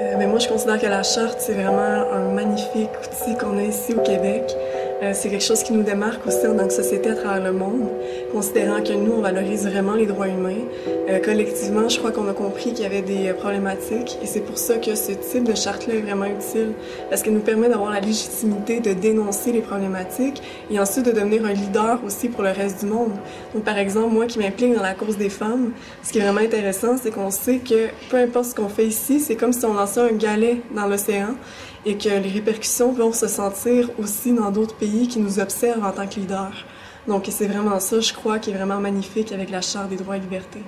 Euh, mais moi, je considère que la charte, c'est vraiment un magnifique outil qu'on a ici au Québec. Euh, c'est quelque chose qui nous démarque aussi en tant que société à travers le monde, considérant que nous, on valorise vraiment les droits humains. Euh, collectivement, je crois qu'on a compris qu'il y avait des problématiques et c'est pour ça que ce type de charte-là est vraiment utile, parce qu'elle nous permet d'avoir la légitimité de dénoncer les problématiques et ensuite de devenir un leader aussi pour le reste du monde. Donc, par exemple, moi qui m'implique dans la cause des femmes, ce qui est vraiment intéressant, c'est qu'on sait que peu importe ce qu'on fait ici, c'est comme si on lançait un galet dans l'océan et que les répercussions vont se sentir aussi dans d'autres pays qui nous observe en tant que leader. Donc c'est vraiment ça, je crois, qui est vraiment magnifique avec la Charte des droits et libertés.